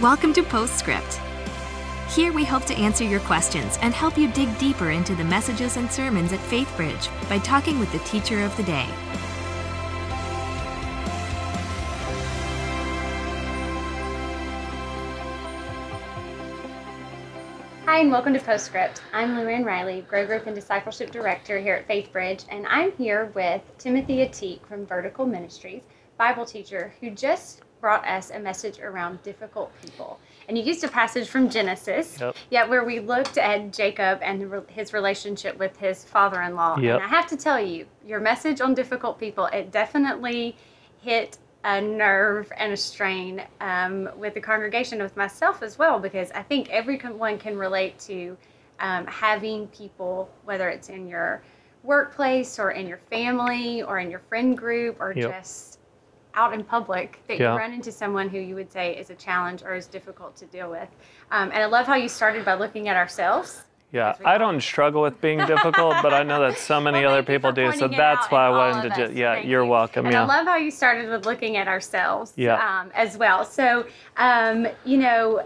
Welcome to Postscript. Here we hope to answer your questions and help you dig deeper into the messages and sermons at FaithBridge by talking with the teacher of the day. Hi, and welcome to Postscript. I'm Luann Riley, Grow Group and Discipleship Director here at FaithBridge, and I'm here with Timothy Ateek from Vertical Ministries, Bible teacher, who just brought us a message around difficult people. And you used a passage from Genesis, Yep. yeah, where we looked at Jacob and his relationship with his father-in-law. Yep. And I have to tell you, your message on difficult people, it definitely hit a nerve and a strain um, with the congregation, with myself as well, because I think everyone can relate to um, having people, whether it's in your workplace or in your family or in your friend group or Yep. just out in public that Yeah. you run into someone who you would say is a challenge or is difficult to deal with. Um, and I love how you started by looking at ourselves. Yeah, I don't struggle with being difficult, but I know that so many Well, other people do. So that's why I wanted to. Ju- yeah, Thank you're you. welcome. And yeah. I love how you started with looking at ourselves Yeah. um, as well. So, um, you know,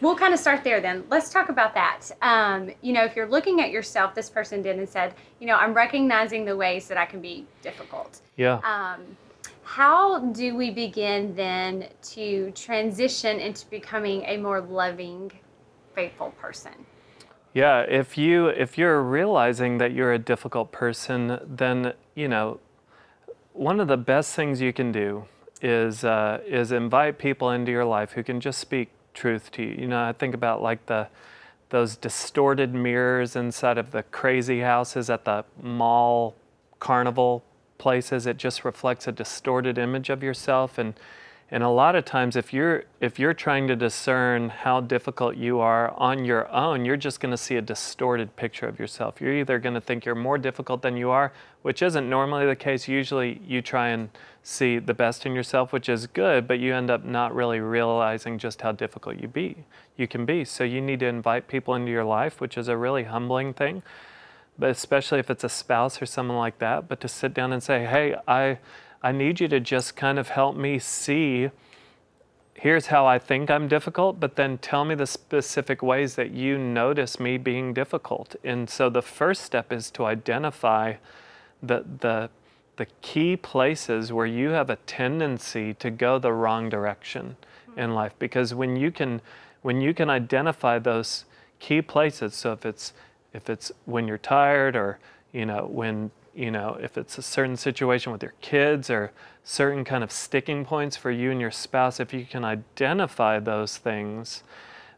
we'll kind of start there then. Let's talk about that. Um, you know, if you're looking at yourself, this person did and said, you know, I'm recognizing the ways that I can be difficult. yeah. Um, how do we begin then to transition into becoming a more loving, faithful person? Yeah, if you if you're realizing that you're a difficult person, then you know one of the best things you can do is uh, is invite people into your life who can just speak truth to you. You know, I think about like the those distorted mirrors inside of the crazy houses at the mall carnival places. It just reflects a distorted image of yourself and and a lot of times if you're if you're trying to discern how difficult you are on your own, you're just going to see a distorted picture of yourself. You're either going to think you're more difficult than you are, which isn't normally the case. Usually you try and see the best in yourself, which is good, but you end up not really realizing just how difficult you be you can be. So you need to invite people into your life, which is a really humbling thing but especially if it's a spouse or someone like that, but to sit down and say, hey, I, I need you to just kind of help me see here's how I think I'm difficult, but then tell me the specific ways that you notice me being difficult. And so the first step is to identify the, the, the key places where you have a tendency to go the wrong direction hmm. in life. Because when you can, when you can identify those key places, so if it's if it's when you're tired or you know when you know if it's a certain situation with your kids or certain kind of sticking points for you and your spouse if you can identify those things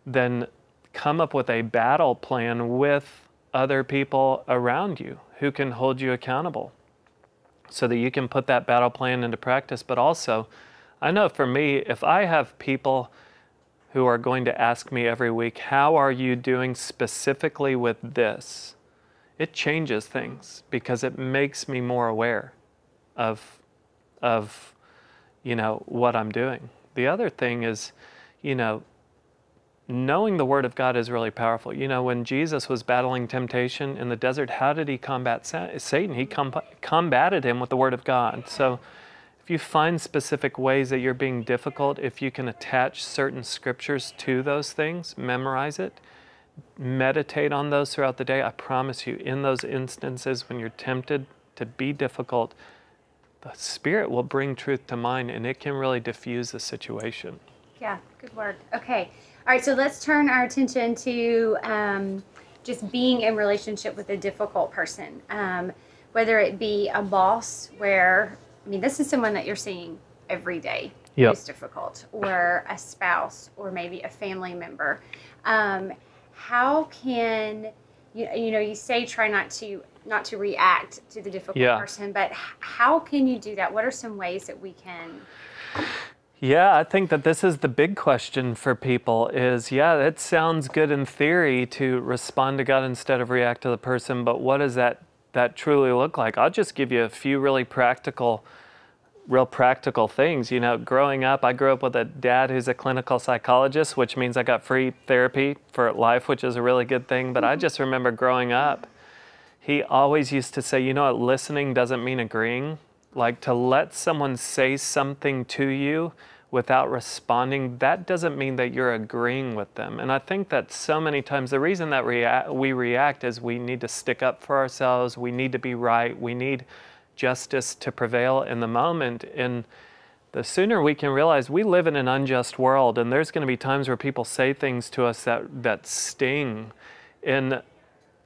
then come up with a battle plan with other people around you who can hold you accountable so that you can put that battle plan into practice. But also i know for me if i have people who are going to ask me every week, How are you doing specifically with this? It changes things because it makes me more aware of, of you know, what I'm doing. The other thing is, you know, knowing the Word of God is really powerful. You know, when Jesus was battling temptation in the desert, how did he combat Satan? He com- combated him with the Word of God. So, if you find specific ways that you're being difficult, if you can attach certain scriptures to those things, memorize it, meditate on those throughout the day, I promise you, in those instances when you're tempted to be difficult, the Spirit will bring truth to mind and it can really diffuse the situation. Yeah, good work. Okay. All right, so let's turn our attention to um, just being in relationship with a difficult person, um, whether it be a boss where, mean, this is someone that you're seeing every day Yep. who's difficult, or a spouse, or maybe a family member. Um, how can you, you know you say try not to not to react to the difficult Yeah. person, but how can you do that? What are some ways that we can? Yeah, I think that this is the big question for people is yeah, it sounds good in theory to respond to God instead of react to the person, but what does that that truly look like? I'll just give you a few really practical real practical things. You know, growing up, I grew up with a dad who's a clinical psychologist, which means I got free therapy for life, which is a really good thing, but I mm-hmm. just remember growing up he always used to say, you know what, listening doesn't mean agreeing. Like to let someone say something to you without responding, that doesn't mean that you're agreeing with them. And I think that so many times the reason that rea- we react is we need to stick up for ourselves, we need to be right, we need justice to prevail in the moment. And the sooner we can realize we live in an unjust world, and there's going to be times where people say things to us that, that sting. And,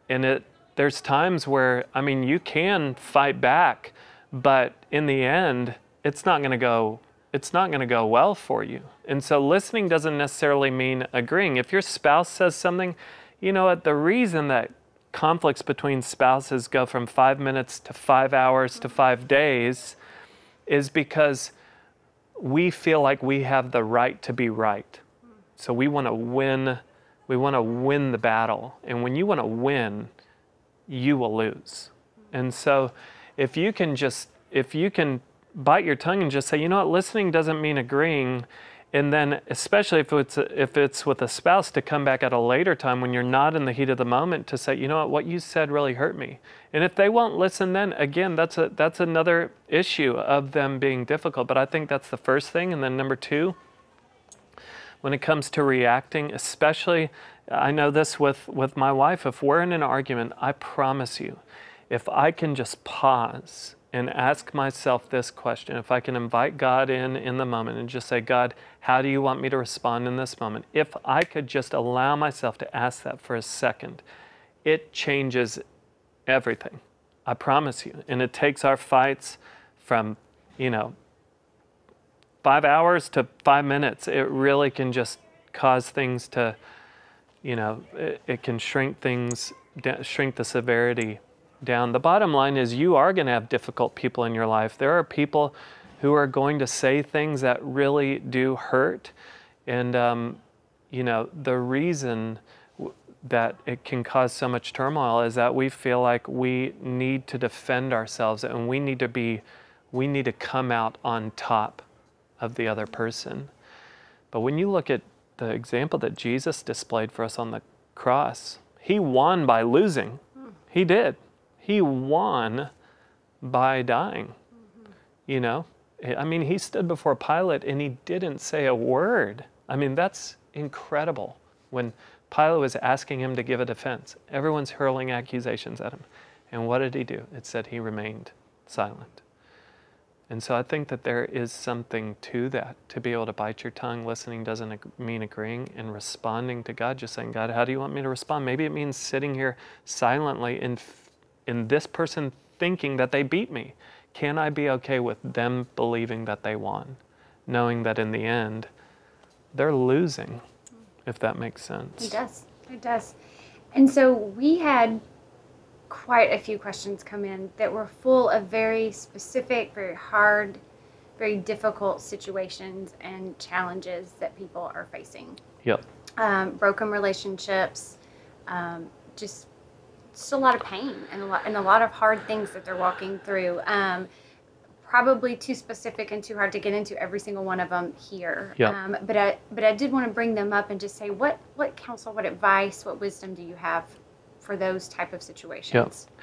and it, there's times where, I mean, you can fight back, but in the end, it's not going to go it's not going to go well for you. And so listening doesn't necessarily mean agreeing. If your spouse says something, you know what, the reason that conflicts between spouses go from five minutes to five hours to five days is because we feel like we have the right to be right. So we want to win, we want to win the battle. And when you want to win, you will lose. And so if you can just, if you can bite your tongue and just say, you know what, listening doesn't mean agreeing. And then, especially if it's if it's with a spouse, to come back at a later time when you're not in the heat of the moment to say, you know what, what you said really hurt me. And if they won't listen, then again, that's a that's another issue of them being difficult. But I think that's the first thing. And then number two, when it comes to reacting, especially, I know this with with my wife. If we're in an argument, I promise you, if I can just pause and ask myself this question if I can invite God in in the moment and just say, God, how do you want me to respond in this moment? If I could just allow myself to ask that for a second, it changes everything. I promise you. And it takes our fights from, you know, five hours to five minutes. It really can just cause things to, you know, it, it can shrink things, shrink the severity down. The bottom line is you are going to have difficult people in your life. There are people who are going to say things that really do hurt. And, um, you know, the reason that it can cause so much turmoil is that we feel like we need to defend ourselves and we need to be, we need to come out on top of the other person. But when you look at the example that Jesus displayed for us on the cross, he won by losing. He did. He won by dying. Mm-hmm. You know, I mean, he stood before Pilate and he didn't say a word. I mean, that's incredible. When Pilate was asking him to give a defense, everyone's hurling accusations at him. And what did he do? It said he remained silent. And so I think that there is something to that. To be able to bite your tongue, listening doesn't mean agreeing, and responding to God, just saying, God, how do you want me to respond? Maybe it means sitting here silently in in this person thinking that they beat me? Can I be okay with them believing that they won, knowing that in the end, they're losing, if that makes sense? It does. It does. And so we had quite a few questions come in that were full of very specific, very hard, very difficult situations and challenges that people are facing. Yep. Um, broken relationships, um, just just a lot of pain and a lot and a lot of hard things that they're walking through. Um, probably too specific and too hard to get into every single one of them here. Yeah. Um, but I but I did want to bring them up and just say what what counsel, what advice, what wisdom do you have for those type of situations? Yeah.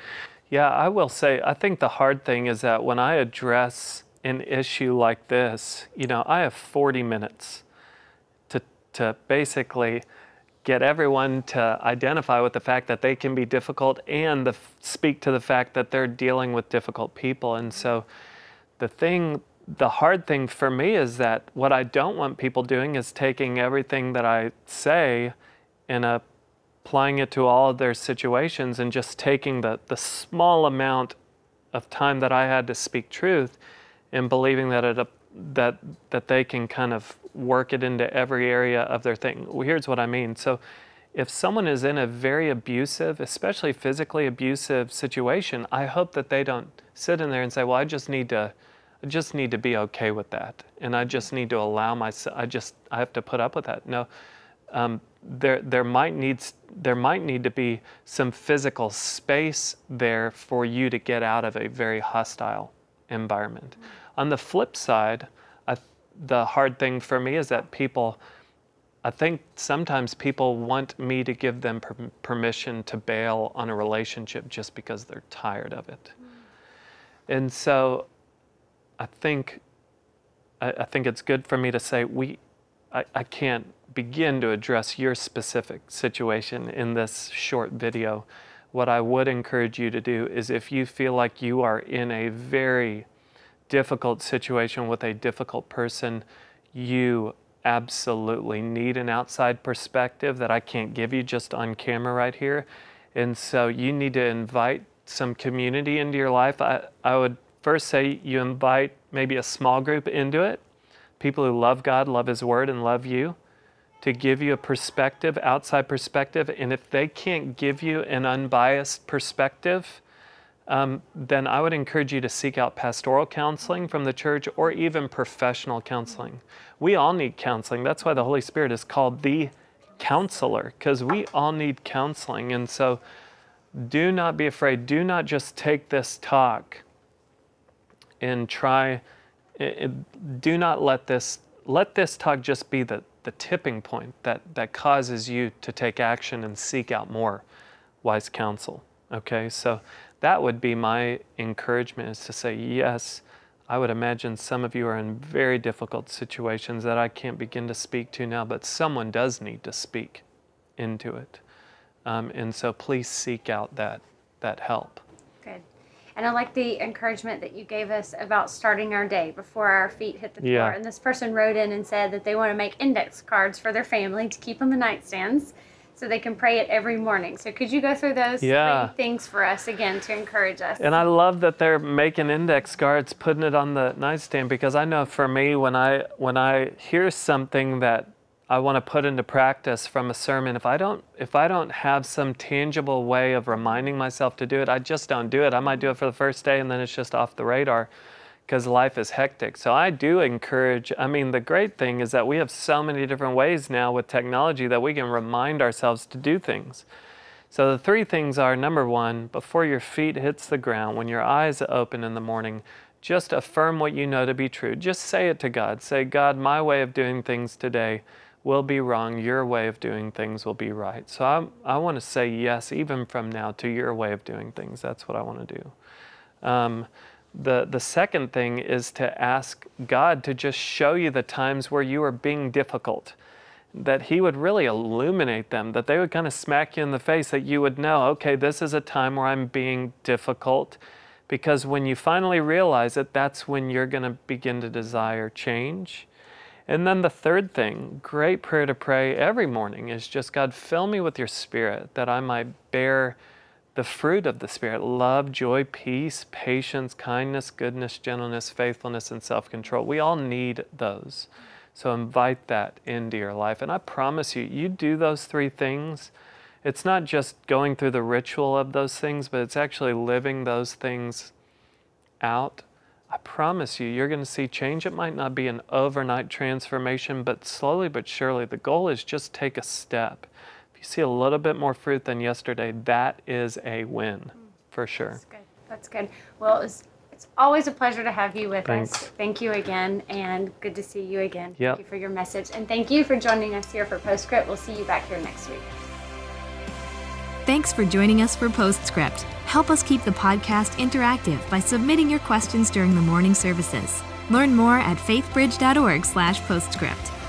Yeah, I will say I think the hard thing is that when I address an issue like this, you know, I have 40 minutes to to basically get everyone to identify with the fact that they can be difficult and the, speak to the fact that they're dealing with difficult people. And so the thing, the hard thing for me is that what I don't want people doing is taking everything that I say and applying it to all of their situations and just taking the, the small amount of time that I had to speak truth and believing that it that that they can kind of work it into every area of their thing. Well, here's what I mean. So if someone is in a very abusive, especially physically abusive situation, I hope that they don't sit in there and say, "Well, I just need to I just need to be okay with that, and I just need to allow myself. I just I have to put up with that." No, um, there there might needs there might need to be some physical space there for you to get out of a very hostile environment. Mm-hmm. On the flip side, I, the hard thing for me is that people, I think sometimes people want me to give them per- permission to bail on a relationship just because they're tired of it. Mm. And so I think I, I think it's good for me to say we, I, I can't begin to address your specific situation in this short video. What I would encourage you to do is if you feel like you are in a very difficult situation with a difficult person, you absolutely need an outside perspective that I can't give you just on camera right here. And so you need to invite some community into your life. I, I would first say you invite maybe a small group into it, people who love God, love His Word, and love you to give you a perspective, outside perspective. And if they can't give you an unbiased perspective, um, then I would encourage you to seek out pastoral counseling from the church or even professional counseling. We all need counseling. That's why the Holy Spirit is called the counselor, because we all need counseling. And so do not be afraid. Do not just take this talk and try, it, do not let this, let this talk just be the, the tipping point that, that causes you to take action and seek out more wise counsel. Okay, so that would be my encouragement is to say, yes, I would imagine some of you are in very difficult situations that I can't begin to speak to now, but someone does need to speak into it. Um, and so please seek out that, that help. Good. And I like the encouragement that you gave us about starting our day before our feet hit the floor. Yeah. And this person wrote in and said that they want to make index cards for their family to keep on the nightstands so they can pray it every morning. So could you go through those Yeah. three things for us again to encourage us? And I love that they're making index cards, putting it on the nightstand because I know for me when I when I hear something that I want to put into practice from a sermon, if I don't if I don't have some tangible way of reminding myself to do it, I just don't do it. I might do it for the first day and then it's just off the radar because life is hectic. So I do encourage, I mean, the great thing is that we have so many different ways now with technology that we can remind ourselves to do things. So the three things are number one, before your feet hits the ground, when your eyes open in the morning, just affirm what you know to be true. Just say it to God. Say, God, my way of doing things today will be wrong. Your way of doing things will be right. So I, I want to say yes, even from now, to your way of doing things. That's what I want to do. Um, the, the second thing is to ask God to just show you the times where you are being difficult, that He would really illuminate them, that they would kind of smack you in the face, that you would know, okay, this is a time where I'm being difficult. Because when you finally realize it, that's when you're going to begin to desire change. And then the third thing, great prayer to pray every morning, is just God, fill me with your spirit that I might bear the fruit of the Spirit love, joy, peace, patience, kindness, goodness, gentleness, faithfulness, and self control. We all need those. So invite that into your life. And I promise you, you do those three things. It's not just going through the ritual of those things, but it's actually living those things out. I promise you, you're going to see change. It might not be an overnight transformation, but slowly but surely, the goal is just take a step you see a little bit more fruit than yesterday, that is a win hmm. for sure. That's good. That's good. Well, it was, it's always a pleasure to have you with Thanks. us. Thank you again, and good to see you again. Yep. Thank you for your message, and thank you for joining us here for Postscript. We'll see you back here next week. Thanks for joining us for Postscript. Help us keep the podcast interactive by submitting your questions during the morning services. Learn more at faithbridge.org/postscript.